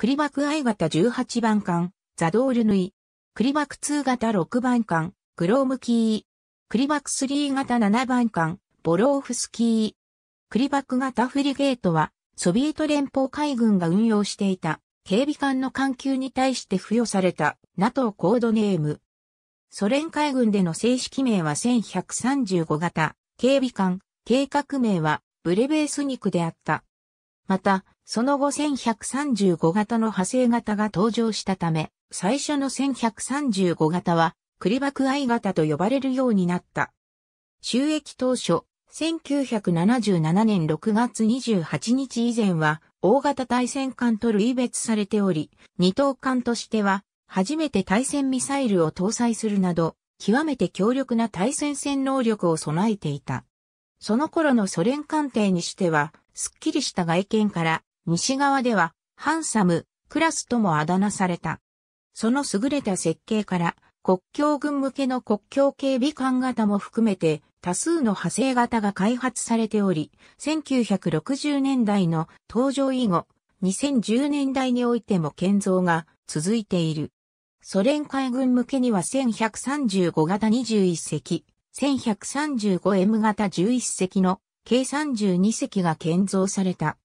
クリバク I 型18番艦、ザドールヌイ。クリバク2型6番艦、グロームキー。クリバク3型7番艦、ボローフスキー。クリバク型フリゲートは、ソビエト連邦海軍が運用していた、警備艦の艦級に対して付与された、NATO コードネーム。ソ連海軍での正式名は1135型、警備艦、計画名は、ブレベースニクであった。また、その後1135型の派生型が登場したため、最初の1135型は、クリバクアイ型と呼ばれるようになった。収益当初、1977年6月28日以前は、大型対戦艦と類別されており、二等艦としては、初めて対戦ミサイルを搭載するなど、極めて強力な対戦戦能力を備えていた。その頃のソ連艦艇にしては、すっきりした外見から、西側では、ハンサム、クラスともあだ名された。その優れた設計から、国境軍向けの国境警備艦型も含めて、多数の派生型が開発されており、1960年代の登場以後、2010年代においても建造が続いている。ソ連海軍向けには1135型21隻、1135M 型11隻の計32隻が建造された。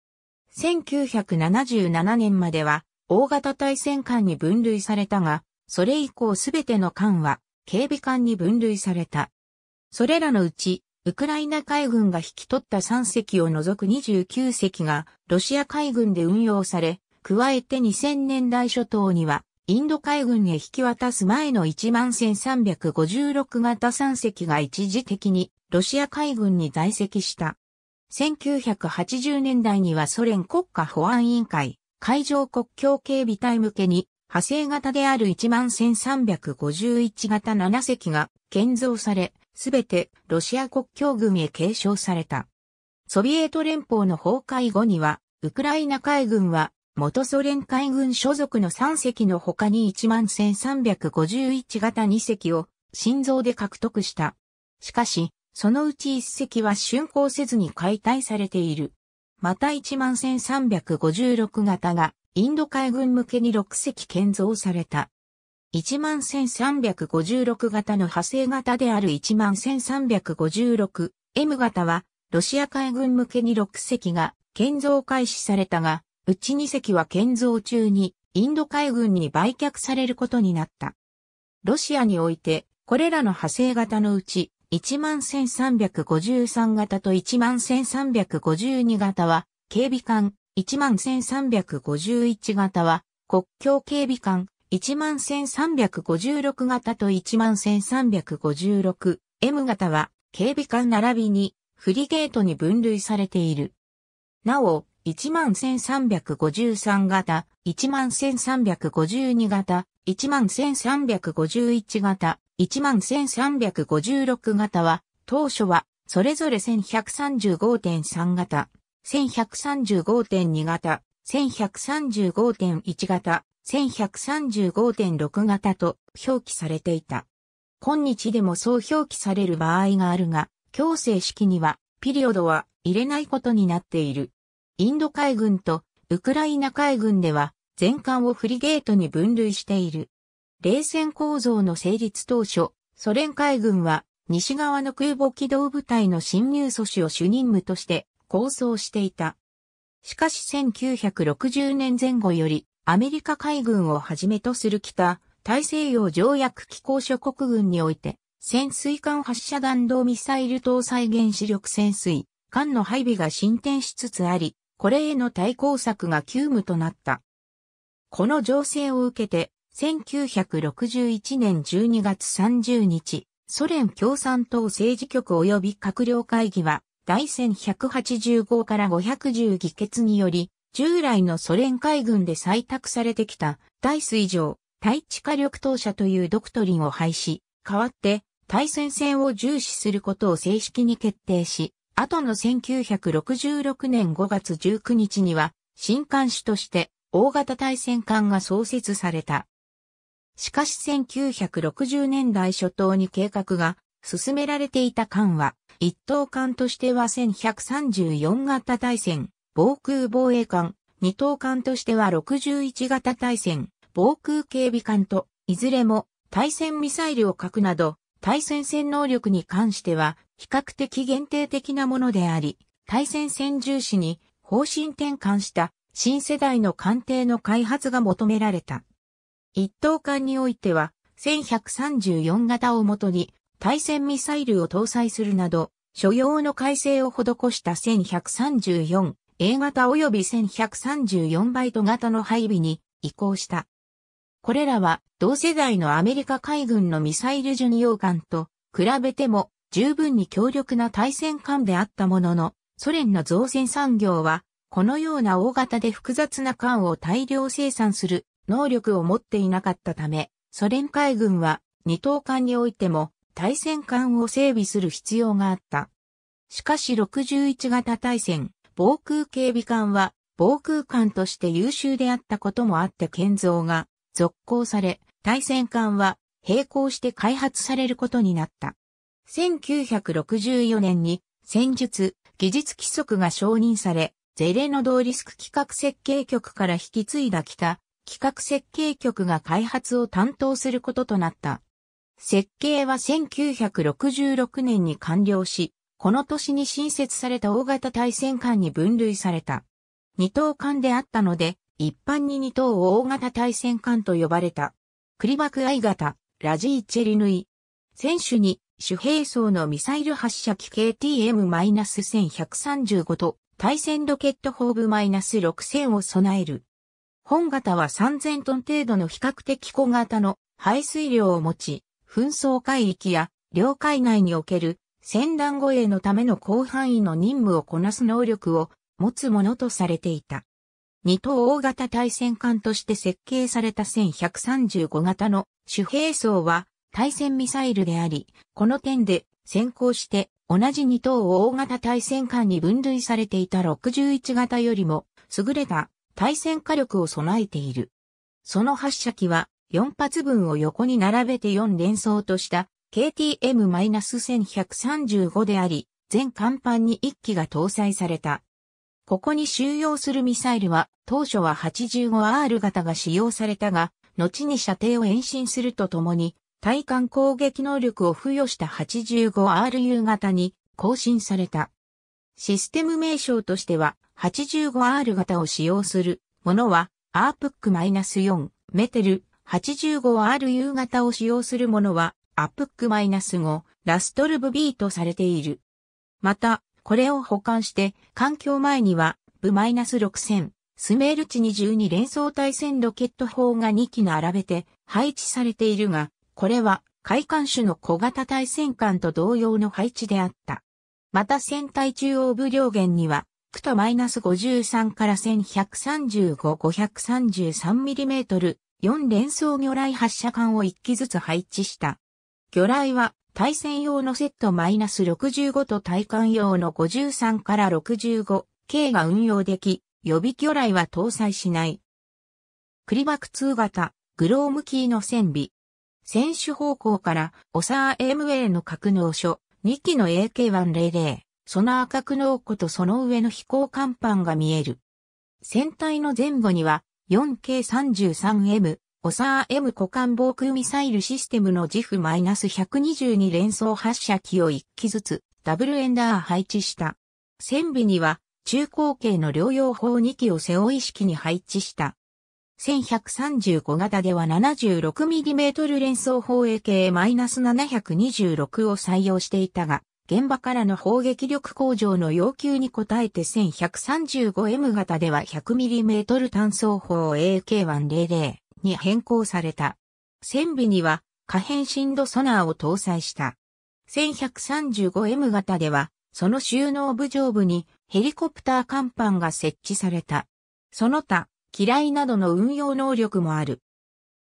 1977年までは大型対戦艦に分類されたが、それ以降すべての艦は警備艦に分類された。それらのうち、ウクライナ海軍が引き取った3隻を除く29隻がロシア海軍で運用され、加えて2000年代初頭にはインド海軍へ引き渡す前の11356型3隻が一時的にロシア海軍に在籍した。1980年代にはソ連国家保安委員会海上国境警備隊向けに派生型である11351型7隻が建造され、すべてロシア国境軍へ継承された。ソビエト連邦の崩壊後には、ウクライナ海軍は元ソ連海軍所属の3隻の他に11351型2隻を心臓で獲得した。しかし、そのうち1隻は竣工せずに解体されている。また11356型がインド海軍向けに6隻建造された。11356型の派生型である 11356M 型はロシア海軍向けに6隻が建造開始されたが、うち2隻は建造中にインド海軍に売却されることになった。ロシアにおいて、これらの派生型のうち、11353型と11352型は、警備艦、11351型は、国境警備艦、11356型と 11356M 型は、警備艦並びに、フリゲートに分類されている。なお、11353型、11352型、11351型、11356型は、当初は、それぞれ1135.3型、1135.2型、1135.1型、1135.6型と表記されていた。今日でもそう表記される場合があるが、強制式には、ピリオドは入れないことになっている。インド海軍とウクライナ海軍では全艦をフリゲートに分類している。冷戦構造の成立当初、ソ連海軍は西側の空母機動部隊の侵入阻止を主任務として構想していた。しかし1960年前後よりアメリカ海軍をはじめとする北大西洋条約機構諸国軍において潜水艦発射弾道ミサイル搭載原子力潜水艦の配備が進展しつつあり、これへの対抗策が急務となった。この情勢を受けて、1961年12月30日、ソ連共産党政治局及び閣僚会議は、第1185から510議決により、従来のソ連海軍で採択されてきた大水上、対地火力投射というドクトリンを廃止、代わって対戦線を重視することを正式に決定し、後の1966年5月19日には、新艦種として大型対戦艦が創設された。しかし1960年代初頭に計画が進められていた艦は、一等艦としては1134型対戦、防空防衛艦、二等艦としては61型対戦、防空警備艦と、いずれも対戦ミサイルを核など、対戦戦能力に関しては、比較的限定的なものであり、対戦戦重視に方針転換した新世代の艦艇の開発が求められた。一等艦においては、1134型をもとに対戦ミサイルを搭載するなど、所要の改正を施した1134 A 型及び1134バイト型の配備に移行した。これらは同世代のアメリカ海軍のミサイル巡洋艦と比べても十分に強力な対戦艦であったものの、ソ連の造船産業はこのような大型で複雑な艦を大量生産する能力を持っていなかったため、ソ連海軍は二等艦においても対戦艦を整備する必要があった。しかし61型対戦、防空警備艦は防空艦として優秀であったこともあって建造が続行され、対戦艦は並行して開発されることになった。1964年に戦術、技術規則が承認され、ゼレノドーリスク企画設計局から引き継いだ北企画設計局が開発を担当することとなった。設計は1966年に完了し、この年に新設された大型対戦艦に分類された。二等艦であったので、一般に二等大型対戦艦と呼ばれた。クリバク I 型、ラジーチェリヌイ。選手に主兵装のミサイル発射機 KTM-1135 と対戦ロケット砲部 -6000 を備える。本型は3000トン程度の比較的小型の排水量を持ち、紛争海域や領海内における戦乱護衛のための広範囲の任務をこなす能力を持つものとされていた。二等大型対戦艦として設計された1135型の主兵装は対戦ミサイルであり、この点で先行して同じ二等大型対戦艦に分類されていた61型よりも優れた対戦火力を備えている。その発射機は4発分を横に並べて4連装とした KTM-1135 であり、全甲板に1機が搭載された。ここに収容するミサイルは、当初は 85R 型が使用されたが、後に射程を延伸するとともに、対艦攻撃能力を付与した 85RU 型に更新された。システム名称としては、85R 型を使用するものは、ARPUC-4、メテル、85RU 型を使用するものは、アップック -5、ラストルブ B とされている。また、これを保管して、環境前には、ブ -6000、スメール値22連装対戦ロケット砲が2機並べて配置されているが、これは、海艦種の小型対戦艦と同様の配置であった。また船体中央部両舷には、クタ -53 から1135 533mm 4連装魚雷発射管を1機ずつ配置した。魚雷は対戦用のセットマイナス -65 と対艦用の53から65 K が運用でき、予備魚雷は搭載しない。クリバク2型、グロームキーの戦備。選手方向からオサー MA の格納所、2機の AK100、ソナー格納庫とその上の飛行甲板が見える。船体の前後には 4K33M、オサー M 股間防空ミサイルシステムの JIF-122 連装発射機を1機ずつダブルエンダー配置した。船尾には中高径の両用砲2機を背負い式に配置した。1135型では 76mm 連装砲 AK-726 を採用していたが、現場からの砲撃力向上の要求に応えて 1135M 型では 100mm 単装砲 AK-100 に変更された。船尾には可変振動ソナーを搭載した。1135M 型では、その収納部上部にヘリコプター甲板が設置された。その他、機雷などの運用能力もある。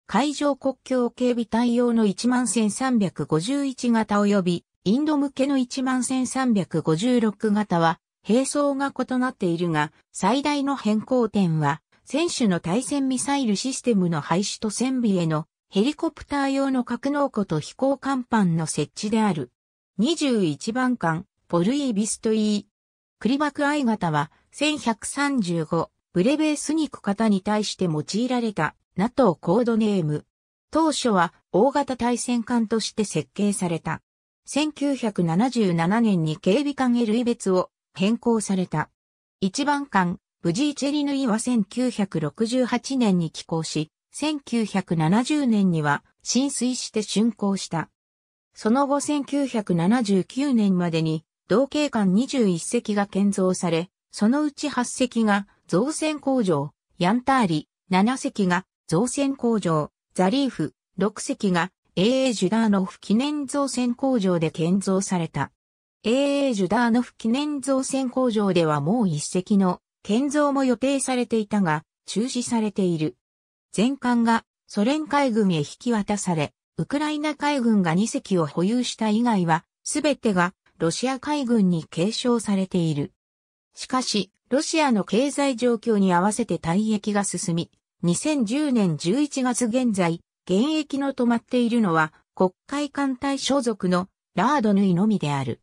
海上国境警備隊用の11351型及び、インド向けの11356型は、並走が異なっているが、最大の変更点は、選手の対戦ミサイルシステムの廃止と戦備へのヘリコプター用の格納庫と飛行甲板の設置である。21番艦、ポルイビストイー。クリバク I 型は1135ブレベースニク型に対して用いられた NATO コードネーム。当初は大型対戦艦として設計された。1977年に警備艦へ類別を変更された。一番艦、ブジーチェリヌイは1968年に寄港し、1970年には浸水して竣工した。その後1979年までに同型艦21隻が建造され、そのうち8隻が造船工場、ヤンターリ、7隻が造船工場、ザリーフ、6隻が AA ジュダーノフ記念造船工場で建造された。AA ジュダーノフ記念造船工場ではもう一隻の建造も予定されていたが、中止されている。全艦がソ連海軍へ引き渡され、ウクライナ海軍が2隻を保有した以外は、すべてがロシア海軍に継承されている。しかし、ロシアの経済状況に合わせて退役が進み、2010年11月現在、現役の止まっているのは、国会艦隊所属のラードヌイのみである。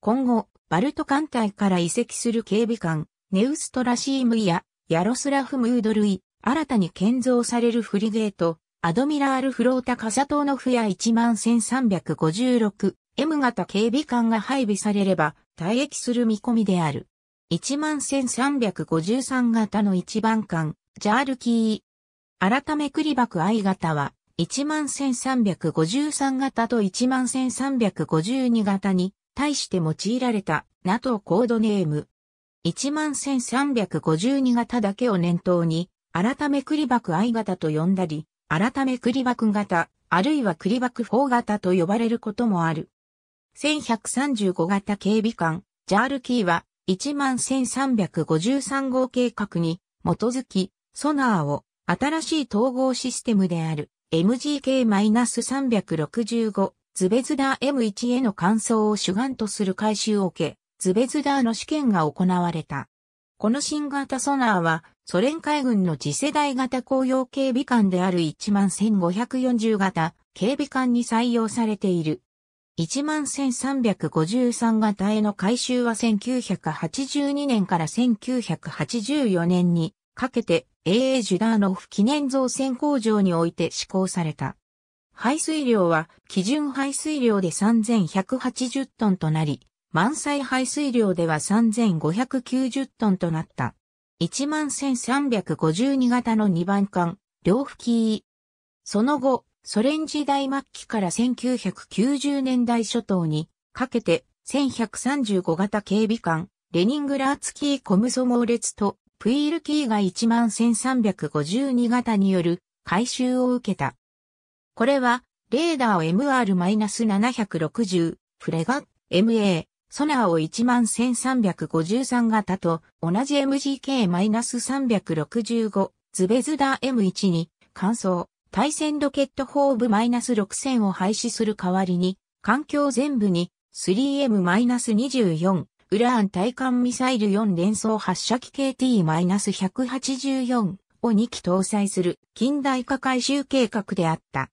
今後、バルト艦隊から移籍する警備艦、ネウストラシームやヤロスラフ・ムード類、新たに建造されるフリゲート、アドミラールフロータカサトーノフや11356 M 型警備艦が配備されれば退役する見込みである。11353型の一番艦、ジャールキー。改めクリバク I 型は、11353型と11352型に対して用いられた NATO コードネーム。11352型だけを念頭に、改めクリバク I 型と呼んだり、改めクリバク型、あるいはクリバク4型と呼ばれることもある。1135型警備艦、ジャールキーは、11353号計画に基づき、ソナーを新しい統合システムである MGK-365 ズベズダー M1 への換装を主眼とする回収を受け、ズベズダーの試験が行われた。この新型ソナーは、ソ連海軍の次世代型公用警備艦である11540型警備艦に採用されている。11353型への改修は1982年から1984年にかけて AA ジュダーノフ記念造船工場において施行された。排水量は基準排水量で3180トンとなり、満載排水量では3590トンとなった。11352型の2番艦、両付き。その後、ソ連時代末期から1990年代初頭にかけて1135型警備艦、レニングラーツキーコムソモーレツとプイールキーが11352型による回収を受けた。これは、レーダー MR-760、フレガ、MA、ソナーを11353型と同じ MGK-365、ズベズダー M1 に、乾燥、対戦ロケット砲部 -6000 を廃止する代わりに、環境全部に 3M-24、ウラーン対艦ミサイル4連装発射機 KT-184 を2機搭載する近代化改修計画であった。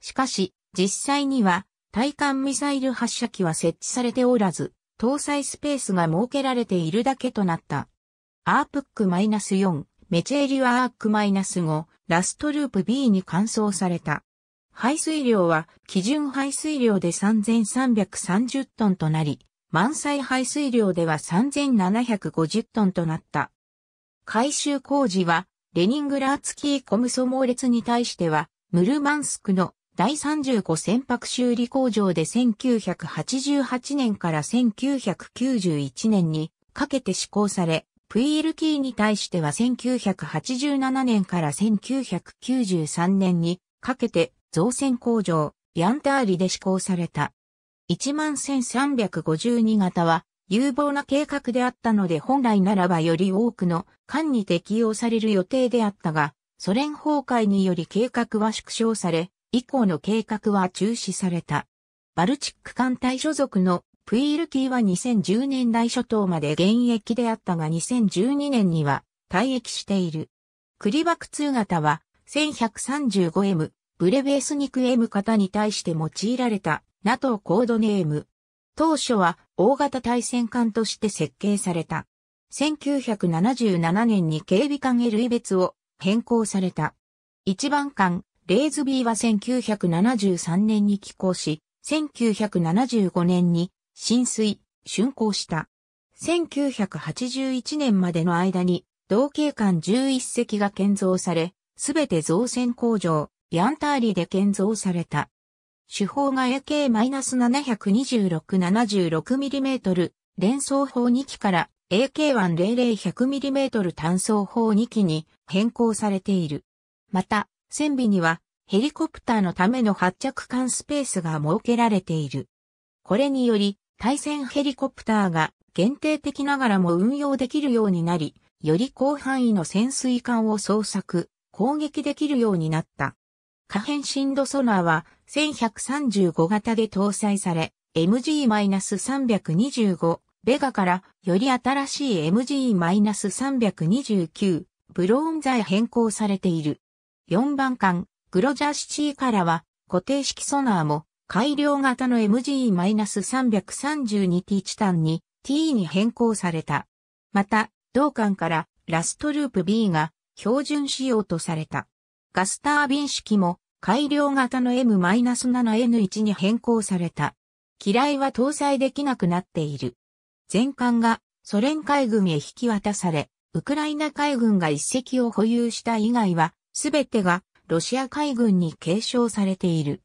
しかし、実際には対艦ミサイル発射機は設置されておらず、搭載スペースが設けられているだけとなった。アープック -4、メチェーリュアーク -5、ラストループ B に換装された。排水量は基準排水量で3330トンとなり、満載排水量では3750トンとなった。回収工事は、レニングラーツキーコムソモーレツに対しては、ムルマンスクの第35船舶修理工場で1988年から1991年にかけて施行され、プイールキーに対しては1987年から1993年にかけて造船工場、ヤンターリで施行された。11352型は有望な計画であったので本来ならばより多くの艦に適用される予定であったが、ソ連崩壊により計画は縮小され、以降の計画は中止された。バルチック艦隊所属のプイールキーは2010年代初頭まで現役であったが2012年には退役している。クリバク2型は 1135M、ブレベースニク M 型に対して用いられた NATO コードネーム。当初は大型対戦艦として設計された。1977年に警備艦へ類別を変更された。一番艦、レーズビーは1973年に寄港し、1975年に浸水、竣工した。1981年までの間に同型艦11隻が建造され、すべて造船工場、ヤンターリで建造された。主砲が AK-726-76mm 連装砲2機から AK-100-100mm 単装砲2機に変更されている。また、船尾にはヘリコプターのための発着艦スペースが設けられている。これにより、対戦ヘリコプターが限定的ながらも運用できるようになり、より広範囲の潜水艦を捜索、攻撃できるようになった。可変深度ソナーは1135型で搭載され、MG-325 ベガからより新しい MG-329 ブローンザへ変更されている。4番艦グロジャーシチーからは固定式ソナーも改良型の MG-332T チタンに T に変更された。また、同艦からラストループ B が標準仕様とされた。ガスタービン式も改良型の M-7N1 に変更された。機雷は搭載できなくなっている。全艦がソ連海軍へ引き渡され、ウクライナ海軍が一隻を保有した以外は、すべてがロシア海軍に継承されている。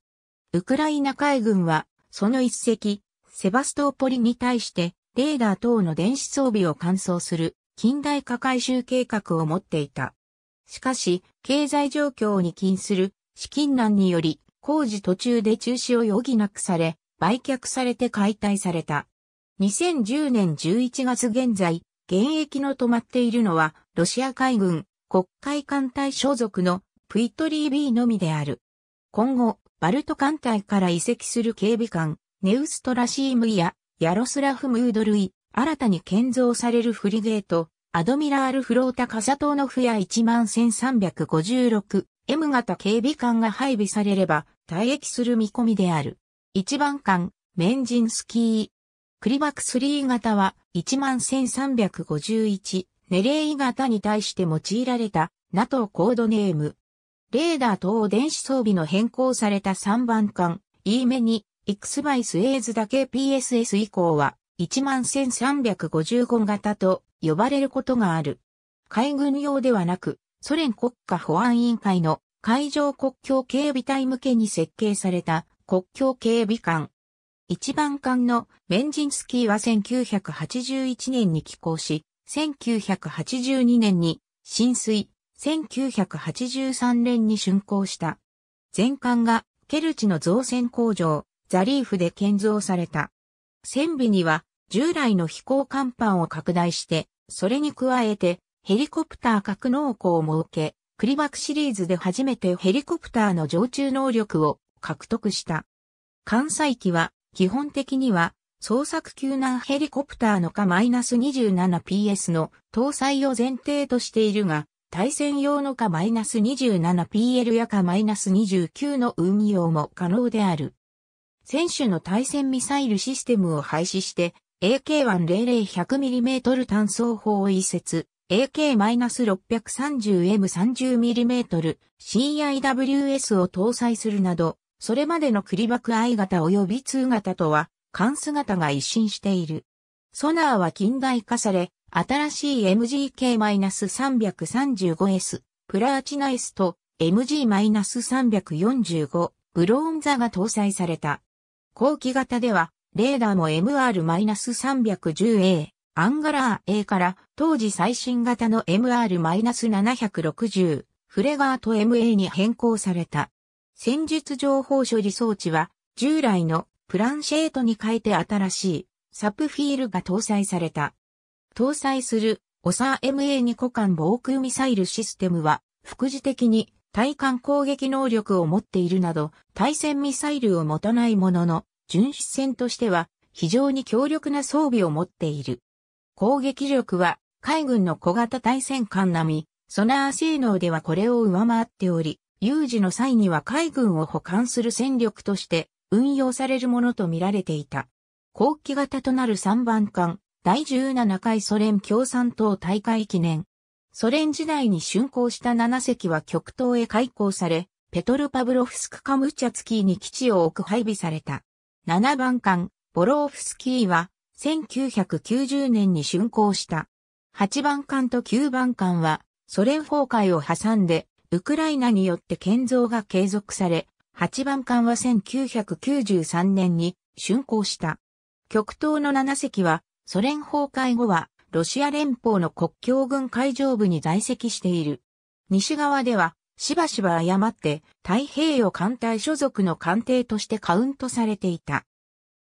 ウクライナ海軍は、その一隻、セバストーポリに対して、レーダー等の電子装備を乾燥する近代化改修計画を持っていた。しかし、経済状況に起因する資金難により、工事途中で中止を余儀なくされ、売却されて解体された。2010年11月現在、現役の止まっているのは、ロシア海軍、国海艦隊所属のプイトリー B のみである。今後、バルト艦隊から移籍する警備艦、ネウストラシームやヤロスラフ・ムード類、新たに建造されるフリゲート、アドミラールフロータカサトーノフや11356 M 型警備艦が配備されれば退役する見込みである。一番艦、メンジンスキー、クリバク3型は11351ネレイ型に対して用いられた NATO コードネーム。レーダー等電子装備の変更された3番艦 E メに X バイスエーズだけ。PSS 以降は11355型と呼ばれることがある。海軍用ではなくソ連国家保安委員会の海上国境警備隊向けに設計された国境警備艦一番艦のメンジンスキーは1981年に寄港し、1982年に浸水、1983年に竣工した。全艦がケルチの造船工場、ザリーフで建造された。船尾には従来の飛行甲板を拡大して、それに加えてヘリコプター格納庫を設け、クリバックシリーズで初めてヘリコプターの常駐能力を獲得した。艦載機は基本的には、捜索救難ヘリコプターのか -27PS の搭載を前提としているが、対戦用のか -27PL やか -29 の運用も可能である。選手の対戦ミサイルシステムを廃止して、AK-100-100mm 単装砲を移設、AK-630M30mm CIWS を搭載するなど、それまでのクリバク I 型及び2型とは、関姿が一新している。ソナーは近代化され、新しい MGK-335S、プラーチナイスと MG-345 ブローンザが搭載された。後期型では、レーダーも MR-310A、アンガラー A から当時最新型の MR-760 フレガート MA に変更された。戦術情報処理装置は従来のプランシェートに変えて新しいサプフィールが搭載された。搭載するオサー MA2 個間防空ミサイルシステムは副次的に対艦攻撃能力を持っているなど対戦ミサイルを持たないものの巡視船としては非常に強力な装備を持っている。攻撃力は海軍の小型対戦艦並み、ソナー性能ではこれを上回っており、有事の際には海軍を補完する戦力として運用されるものとみられていた。後期型となる3番艦、第17回ソ連共産党大会記念。ソ連時代に竣工した7隻は極東へ開港され、ペトルパブロフスクカムチャツキーに基地を置く配備された。7番艦、ボロフスキーは、1990年に竣工した。8番艦と9番艦は、ソ連崩壊を挟んで、ウクライナによって建造が継続され、8番艦は1993年に竣工した。極東の7隻は、ソ連崩壊後は、ロシア連邦の国境軍海上部に在籍している。西側では、しばしば誤って太平洋艦隊所属の艦艇としてカウントされていた。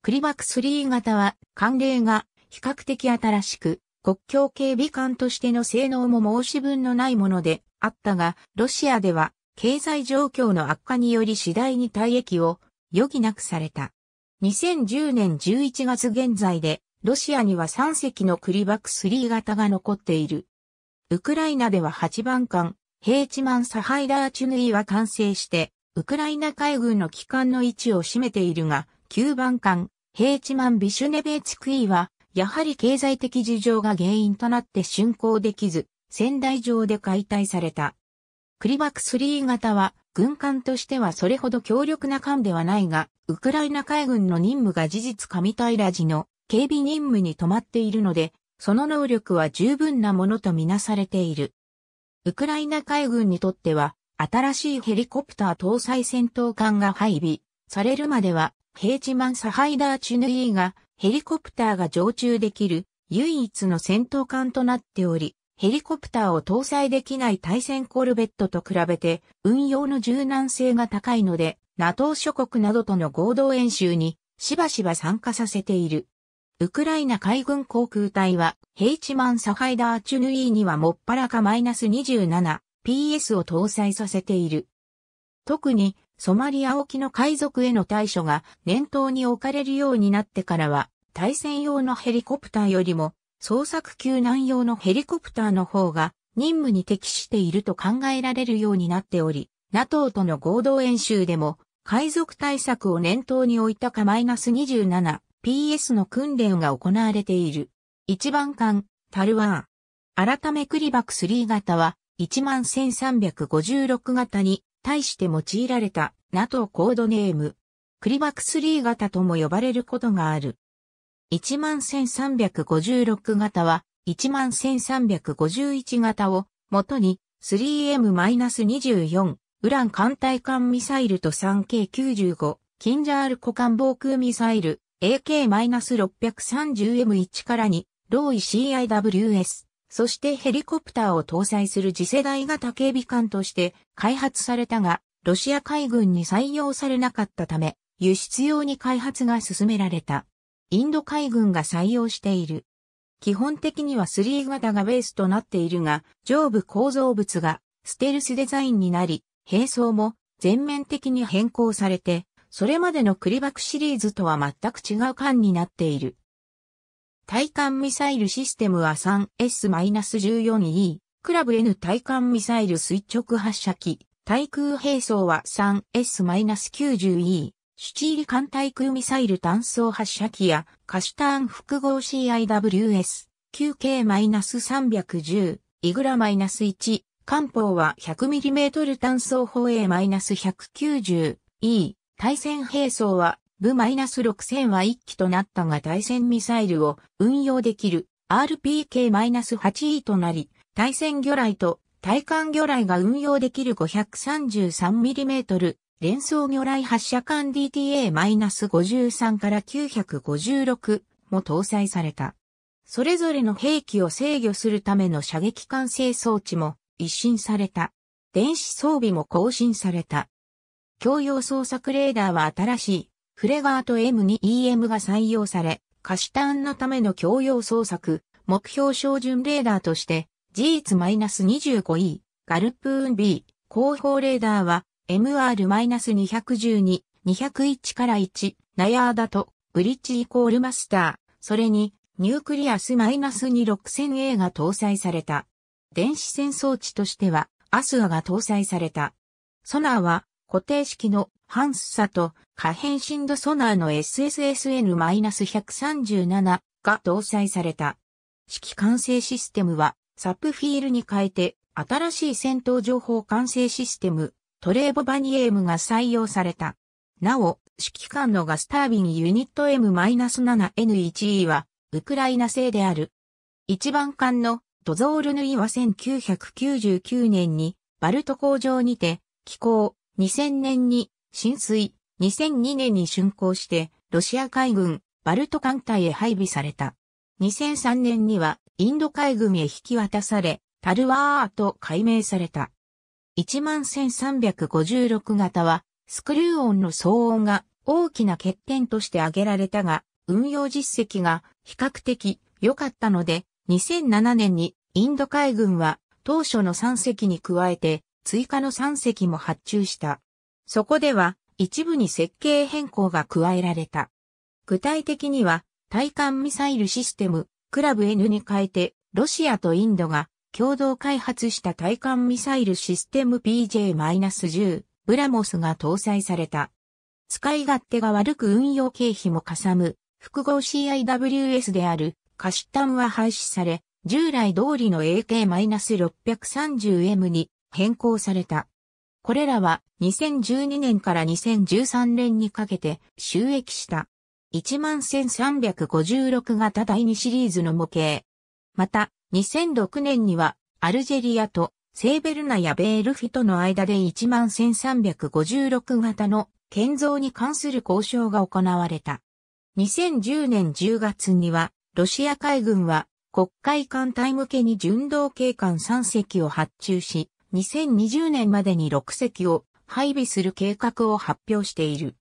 クリバク3型は、艦齢が比較的新しく、国境警備艦としての性能も申し分のないものであったが、ロシアでは経済状況の悪化により次第に退役を余儀なくされた。2010年11月現在で、ロシアには3隻のクリバック3型が残っている。ウクライナでは8番艦、ヘイチマン・サハイダーチュヌイは完成して、ウクライナ海軍の機関の位置を占めているが、9番艦、ヘイチマン・ビシュネベーツクイは、やはり経済的事情が原因となって竣工できず、仙台上で解体された。クリバク3型は、軍艦としてはそれほど強力な艦ではないが、ウクライナ海軍の任務が事実上平寺の警備任務に止まっているので、その能力は十分なものとみなされている。ウクライナ海軍にとっては、新しいヘリコプター搭載戦闘艦が配備されるまでは、ヘイチマンサハイダーチュヌイーがヘリコプターが常駐できる唯一の戦闘艦となっており、ヘリコプターを搭載できない対戦コルベットと比べて運用の柔軟性が高いので、NATO 諸国などとの合同演習にしばしば参加させている。ウクライナ海軍航空隊は、ヘイチマンサハイダーチュヌイーにはもっぱらかマイナス 27PS を搭載させている。特に、ソマリア沖の海賊への対処が念頭に置かれるようになってからは、対戦用のヘリコプターよりも捜索救難用のヘリコプターの方が任務に適していると考えられるようになっており、NATO との合同演習でも海賊対策を念頭に置いたかマイナス PS の訓練が行われている。一番艦、タルワーン。改めクリバク3型は11356型に対して用いられた NATO コードネーム。クリバク3型とも呼ばれることがある。11356型は11351型を元に 3M-24 ウラン艦隊艦ミサイルと 3K95 キンジャール股間防空ミサイル AK-630M1 から2ローイ CIWS そしてヘリコプターを搭載する次世代型警備艦として開発されたが、ロシア海軍に採用されなかったため、輸出用に開発が進められた。インド海軍が採用している。基本的には3型がベースとなっているが、上部構造物がステルスデザインになり、並走も全面的に変更されて、それまでのクリバクシリーズとは全く違う艦になっている。対艦ミサイルシステムは 3S-14E、クラブ N 対艦ミサイル垂直発射機、対空並走は 3S-90E、シチーリ艦対空ミサイル単装発射機やカシュターン複合 CIWS、9K-310、イグラ -1、艦砲は 100mm 単装砲 A-190、E、対戦兵装はブ -6000 は1機となったが対戦ミサイルを運用できる RPK-8E となり、対戦魚雷と対艦魚雷が運用できる 533mm 連装魚雷発射管 DTA-53 から956も搭載された。それぞれの兵器を制御するための射撃管制装置も一新された。電子装備も更新された。共用捜索レーダーは新しいフレガート M2EM が採用され、カシュタンのための共用捜索、目標照準レーダーとして G-25E、ガルプーン B、航法レーダーは MR-212、201から1、ナヤーダと、ブリッジイコールマスター、それに、ニュークリアス -26000A が搭載された。電子戦装置としては、アスアが搭載された。ソナーは、固定式のハンスサと可変深度ソナーの SSSN-137 が搭載された。指揮管制システムはサップフィールに変えて新しい戦闘情報管制システムトレーボバニエームが採用された。なお、指揮官のガスタービンユニット M-7N1E はウクライナ製である。一番艦のドゾールヌイは1999年にバルト工場にて寄港、2000年に浸水、2002年に竣工してロシア海軍バルト艦隊へ配備された。2003年にはインド海軍へ引き渡され、タルワーと改名された。11356型はスクリュー音の騒音が大きな欠点として挙げられたが、運用実績が比較的良かったので、2007年にインド海軍は当初の3隻に加えて追加の3隻も発注した。そこでは一部に設計変更が加えられた。具体的には対艦ミサイルシステムクラブ N に変えてロシアとインドが共同開発した対艦ミサイルシステム PJ-10 ブラモスが搭載された。使い勝手が悪く運用経費もかさむ複合 CIWS であるカシタンは廃止され、従来通りの AK-630M に変更された。これらは2012年から2013年にかけて収益した。11356型第2シリーズの模型。また、2006年にはアルジェリアとセーベルナやベールフィとの間で11356型の建造に関する交渉が行われた。2010年10月にはロシア海軍は国会艦隊向けに巡動警官3隻を発注し、2020年までに6隻を配備する計画を発表している。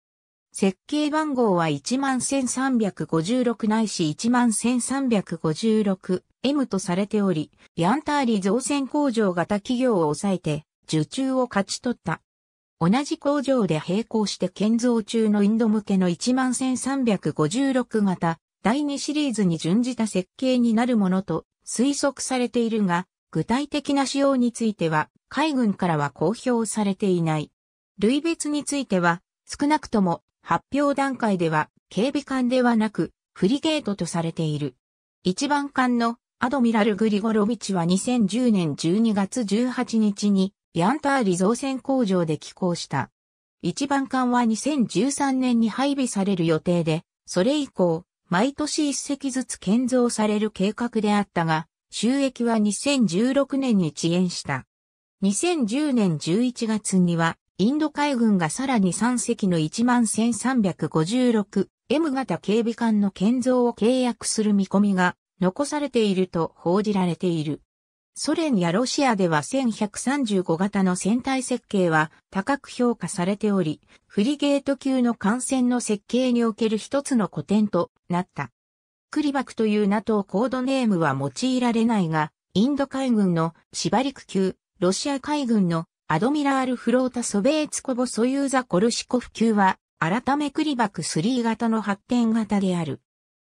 設計番号は11356ないし 11356M とされており、ヤンターリ造船工場型企業を抑えて受注を勝ち取った。同じ工場で並行して建造中のインド向けの11356型第2シリーズに準じた設計になるものと推測されているが、具体的な仕様については海軍からは公表されていない。類別については少なくとも発表段階では警備艦ではなくフリゲートとされている。一番艦のアドミラル・グリゴロビチは2010年12月18日にヤンターリ造船工場で寄港した。一番艦は2013年に配備される予定で、それ以降、毎年一隻ずつ建造される計画であったが、収益は2016年に遅延した。2010年11月には、インド海軍がさらに3隻の 11,356M 型警備艦の建造を契約する見込みが残されていると報じられている。ソ連やロシアでは1135型の船体設計は高く評価されており、フリゲート級の艦船の設計における一つの古典となった。クリバクという NATO コードネームは用いられないが、インド海軍のシバリク級、ロシア海軍のアドミラールフロータソベーツコボソユーザコルシコフ級は、改めクリバク3型の発展型である。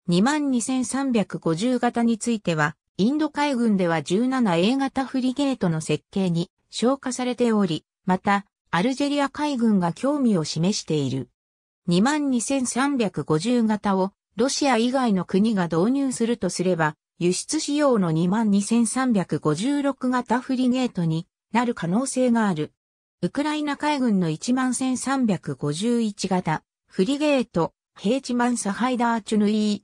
22350型については、インド海軍では 17A 型フリゲートの設計に消化されており、また、アルジェリア海軍が興味を示している。22350型をロシア以外の国が導入するとすれば、輸出仕様の22356型フリゲートになる可能性がある。ウクライナ海軍の11351型フリゲートヘイチマンサハイダーチュヌイー。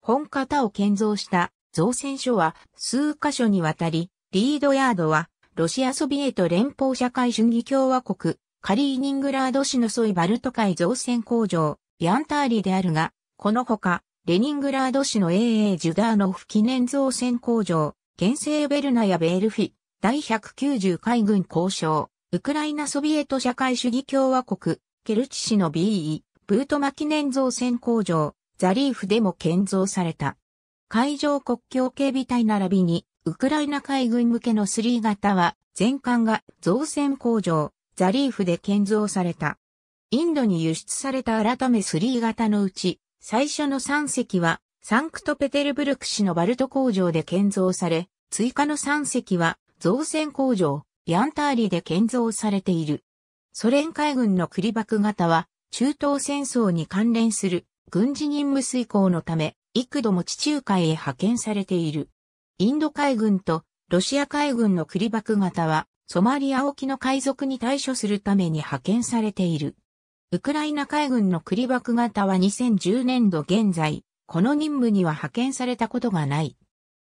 本型を建造した造船所は数カ所にわたり、リードヤードはロシアソビエト連邦社会主義共和国、カリーニングラード市のソイバルト海造船工場、ヤンターリであるが、このほか、レニングラード市の AA ジュダーノフ記念造船工場、原生ベルナやベールフィ、第190海軍交渉、ウクライナソビエト社会主義共和国、ケルチ市の BE、ブートマ記念造船工場、ザリーフでも建造された。海上国境警備隊並びに、ウクライナ海軍向けの3型は、全艦が造船工場、ザリーフで建造された。インドに輸出された改め3型のうち、最初の3隻は、サンクトペテルブルク市のバルト工場で建造され、追加の3隻は、造船工場、ヤンターリで建造されている。ソ連海軍のクリバク型は、中東戦争に関連する軍事任務遂行のため、幾度も地中海へ派遣されている。インド海軍とロシア海軍のクリバク型はソマリア沖の海賊に対処するために派遣されている。ウクライナ海軍のクリバク型は2010年度現在、この任務には派遣されたことがない。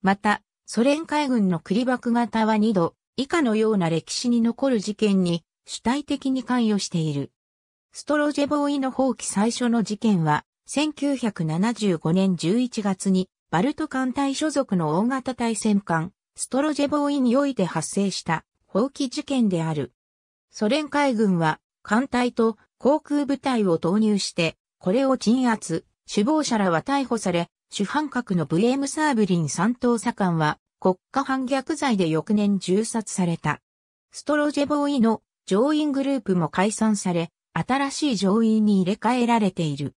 また、ソ連海軍のクリバク型は2度、以下のような歴史に残る事件に主体的に関与している。ストロジェボーイの放棄最初の事件は、1975年11月にバルト艦隊所属の大型対戦艦、ストロジェボーイにおいて発生した放棄事件である。ソ連海軍は艦隊と航空部隊を投入して、これを鎮圧、首謀者らは逮捕され、主犯格のブエームサーブリン三等左官は国家反逆罪で翌年銃殺された。ストロジェボーイの乗員グループも解散され、新しい乗員に入れ替えられている。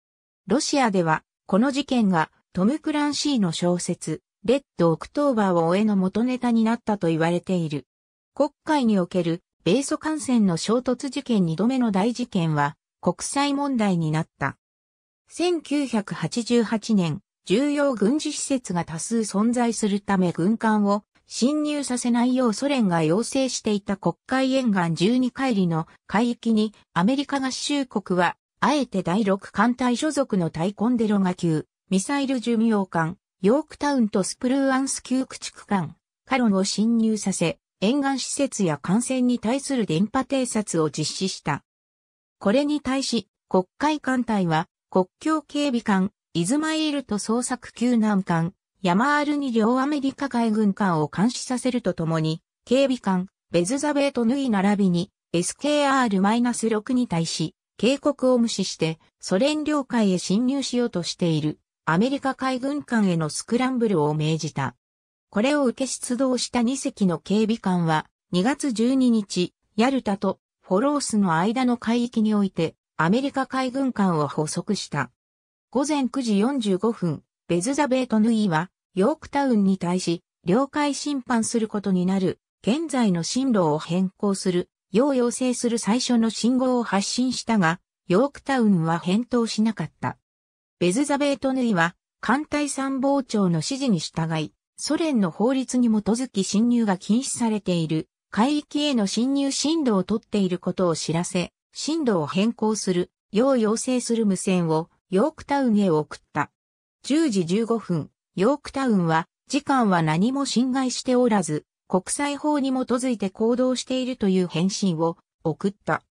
ロシアでは、この事件がトム・クランシーの小説、レッド・オクトーバーを追えの元ネタになったと言われている。黒海における米ソ艦船の衝突事件2度目の大事件は国際問題になった。1988年、重要軍事施設が多数存在するため軍艦を侵入させないようソ連が要請していた黒海沿岸12海里の海域にアメリカ合衆国は、あえて第6艦隊所属のタイコンデロガ級、ミサイル巡洋艦、ヨークタウンとスプルーアンス級駆逐艦、カロンを侵入させ、沿岸施設や艦船に対する電波偵察を実施した。これに対し、国海艦隊は、国境警備艦、イズマイルと捜索救難艦、ヤマールに両アメリカ海軍艦を監視させるとともに、警備艦、ベズザベートヌイ並びに、SKR-6 に対し、警告を無視して、ソ連領海へ侵入しようとしている、アメリカ海軍艦へのスクランブルを命じた。これを受け出動した2隻の警備艦は、2月12日、ヤルタとフォロースの間の海域において、アメリカ海軍艦を捕捉した。午前9時45分、ベズザベートヌイは、ヨークタウンに対し、領海侵犯することになる、現在の進路を変更する、よう要請する最初の信号を発信したが、ヨークタウンは返答しなかった。ベズザベートヌイは、艦隊参謀長の指示に従い、ソ連の法律に基づき侵入が禁止されている、海域への侵入進路を取っていることを知らせ、進路を変更する、よう要請する無線を、ヨークタウンへ送った。10時15分、ヨークタウンは、時間は何も侵害しておらず、国際法に基づいて行動しているという返信を送った。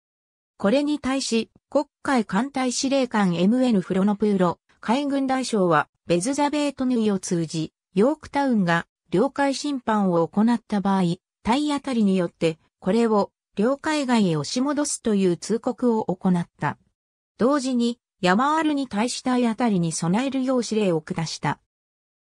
これに対し、国会艦隊司令官 MN フロノプーロ、海軍大将は、ベズザベートヌイを通じ、ヨークタウンが領海侵犯を行った場合、体当たりによって、これを領海外へ押し戻すという通告を行った。同時に、ヤマールに対し体当たりに備えるよう指令を下した。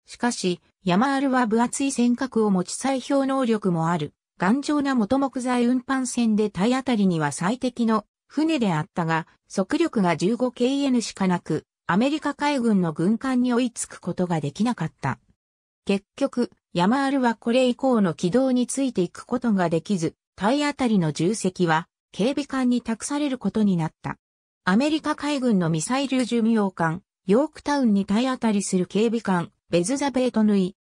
しかし、ヤマールは分厚い尖閣を持ち砕氷能力もある、頑丈な元木材運搬船で体当たりには最適の船であったが、速力が 15kn しかなく、アメリカ海軍の軍艦に追いつくことができなかった。結局、ヤマールはこれ以降の軌道についていくことができず、体当たりの重責は警備艦に託されることになった。アメリカ海軍のミサイル寿命艦、ヨークタウンに体当たりする警備艦、ベズザベートヌイ。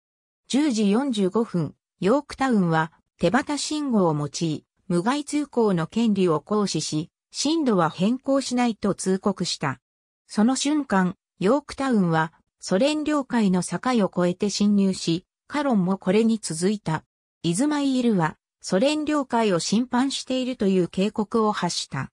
10時45分、ヨークタウンは手旗信号を用い、無害通行の権利を行使し、進路は変更しないと通告した。その瞬間、ヨークタウンはソ連領海の境を越えて侵入し、カロンもこれに続いた。イズマイールはソ連領海を侵犯しているという警告を発した。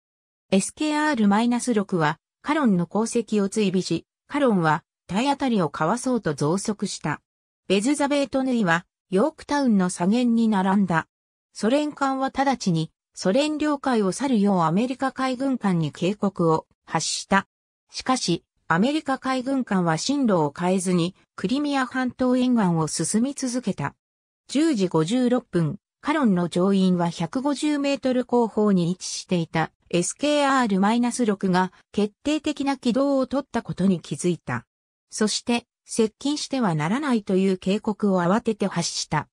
SKR-6 はカロンの功績を追尾し、カロンは体当たりをかわそうと増速した。ベズザベートヌイはヨークタウンの左舷に並んだ。ソ連艦は直ちにソ連領海を去るようアメリカ海軍艦に警告を発した。しかし、アメリカ海軍艦は進路を変えずにクリミア半島沿岸を進み続けた。10時56分、カロンの乗員は150メートル後方に位置していた SKR-6 が決定的な軌道を取ったことに気づいた。そして、接近してはならないという警告を慌てて発した。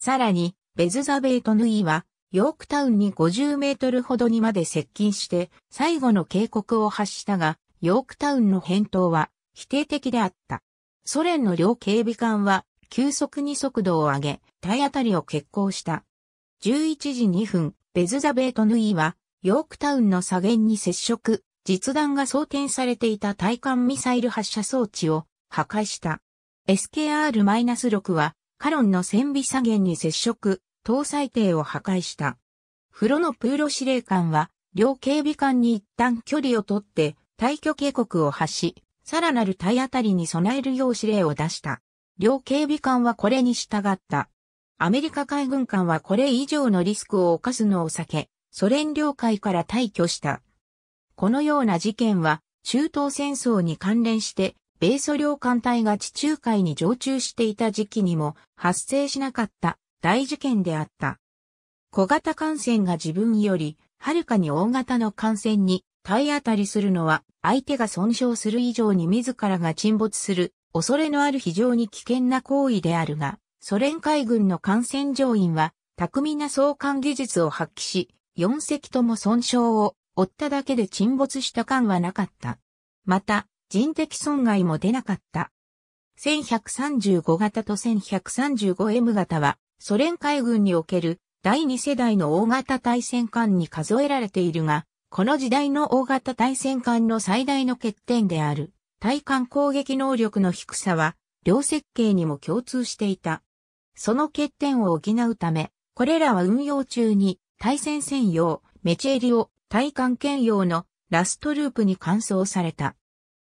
さらに、ベズザベートヌイは、ヨークタウンに50メートルほどにまで接近して、最後の警告を発したが、ヨークタウンの返答は否定的であった。ソ連の両警備艦は急速に速度を上げ、体当たりを決行した。11時2分、ベズザベートヌイは、ヨークタウンの左舷に接触、実弾が装填されていた対艦ミサイル発射装置を破壊した。SKR-6 は、カロンの戦備左舷に接触、搭載艇を破壊した。フロノプーロ司令官は、両警備艦に一旦距離をとって、退去警告を発し、さらなる体当たりに備えるよう指令を出した。両警備艦はこれに従った。アメリカ海軍艦はこれ以上のリスクを犯すのを避け、ソ連領海から退去した。このような事件は、中東戦争に関連して、米ソ領艦隊が地中海に常駐していた時期にも発生しなかった大事件であった。小型艦船が自分よりはるかに大型の艦船に体当たりするのは相手が損傷する以上に自らが沈没する恐れのある非常に危険な行為であるが、ソ連海軍の艦船乗員は巧みな相関技術を発揮し、4隻とも損傷を負っただけで沈没した艦はなかった。また、人的損害も出なかった。1135型と 1135M 型は、ソ連海軍における第2世代の大型対戦艦に数えられているが、この時代の大型対戦艦の最大の欠点である、対艦攻撃能力の低さは、両設計にも共通していた。その欠点を補うため、これらは運用中に対戦専用、メチェリオ、対艦兼用のラストループに換装された。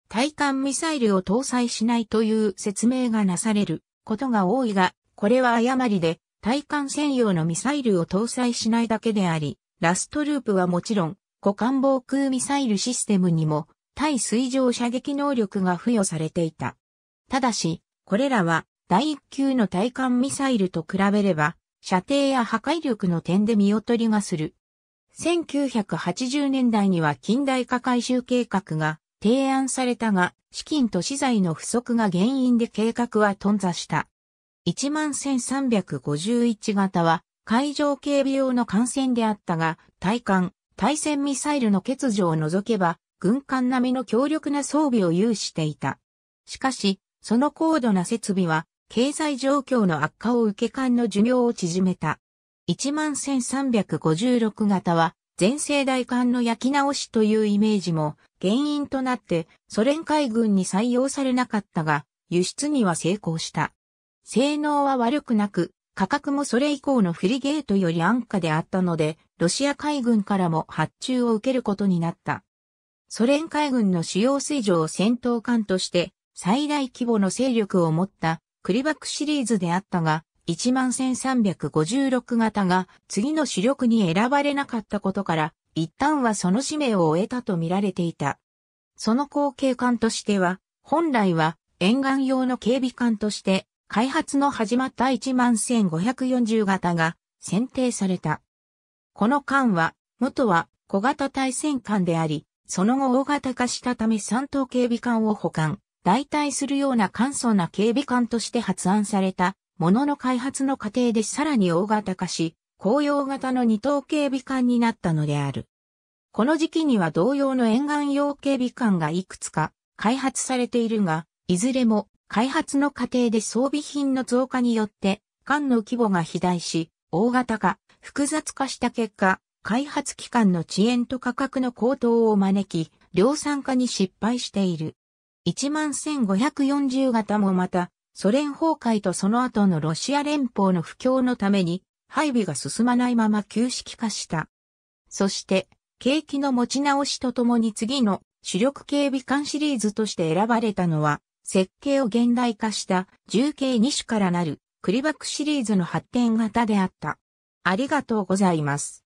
対艦ミサイルを搭載しないという説明がなされることが多いが、これは誤りで、対艦専用のミサイルを搭載しないだけであり、ラストループはもちろん、股間防空ミサイルシステムにも対水上射撃能力が付与されていた。ただし、これらは第一級の対艦ミサイルと比べれば、射程や破壊力の点で見劣りがする。1980年代には近代化改修計画が提案されたが、資金と資材の不足が原因で計画は頓挫した。11351型は海上警備用の艦船であったが、対艦、対戦ミサイルの欠如を除けば、軍艦並みの強力な装備を有していた。しかし、その高度な設備は、経済状況の悪化を受け艦の寿命を縮めた。11356型は、全世代艦の焼き直しというイメージも原因となってソ連海軍に採用されなかったが、輸出には成功した。性能は悪くなく、価格もそれ以降のフリゲートより安価であったので、ロシア海軍からも発注を受けることになった。ソ連海軍の主要水上戦闘艦として最大規模の勢力を持ったクリバックシリーズであったが、11356型が次の主力に選ばれなかったことから、一旦はその使命を終えたと見られていた。その後継艦としては、本来は沿岸用の警備艦として開発の始まった11540型が選定された。この艦は、元は小型対戦艦であり、その後大型化したため三等警備艦を保管、代替するような簡素な警備艦として発案されたものの開発の過程でさらに大型化し、公用型の二等警備艦になったのである。この時期には同様の沿岸用警備艦がいくつか開発されているが、いずれも開発の過程で装備品の増加によって艦の規模が肥大し、大型化、複雑化した結果、開発期間の遅延と価格の高騰を招き、量産化に失敗している。11540型もまた、ソ連崩壊とその後のロシア連邦の不況のために、配備が進まないまま旧式化した。そして、景気の持ち直しとともに次の主力警備艦シリーズとして選ばれたのは、設計を現代化した重慶2種からなるクリバックシリーズの発展型であった。ありがとうございます。